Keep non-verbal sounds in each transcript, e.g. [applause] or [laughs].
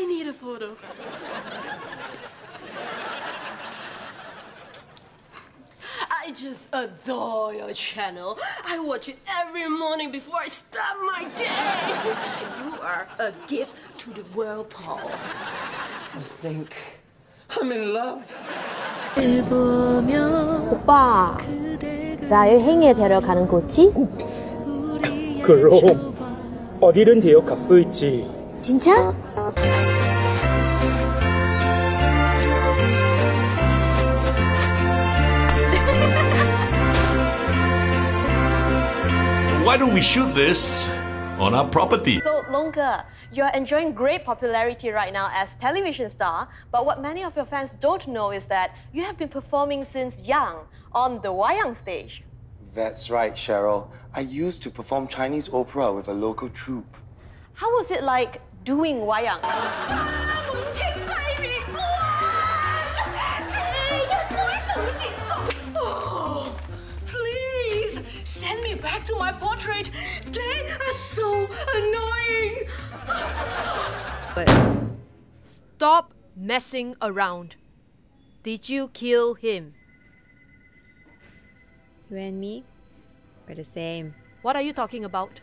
I need a photo. I just adore your channel. I watch it every morning before I start my day. You are a gift to the world, Paul. I think I'm in love. 오빠, 나의 행에 데려가는 거지? 그럼 어디든 데려갈 수 있지. 진짜? Why don't we shoot this on our property? So, Longa, you're enjoying great popularity right now as television star, but what many of your fans don't know is that you have been performing since young on the Wayang stage. That's right, Cheryl. I used to perform Chinese opera with a local troupe. How was it like doing Wayang? Annoying. But stop messing around. Did you kill him? You and me, we're the same. What are you talking about?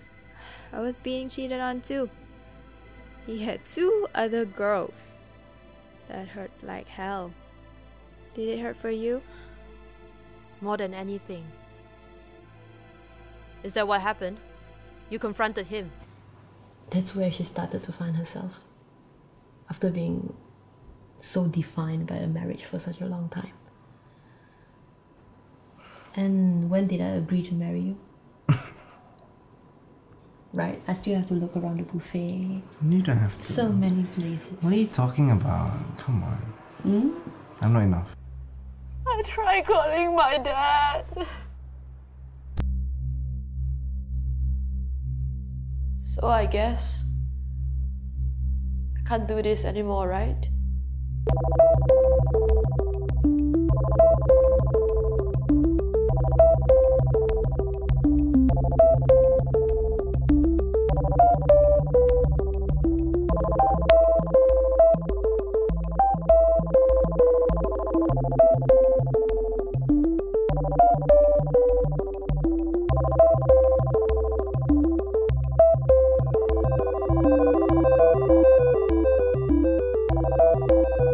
I was being cheated on too. He had two other girls. That hurts like hell. Did it hurt for you? More than anything. Is that what happened? You confronted him. That's where she started to find herself. After being so defined by a marriage for such a long time. And when did I agree to marry you? [laughs] right? I still have to look around the buffet. You don't have to. So many places. What are you talking about? Come on. Hmm? I'm not enough. I tried calling my dad. So I guess I can't do this anymore, right?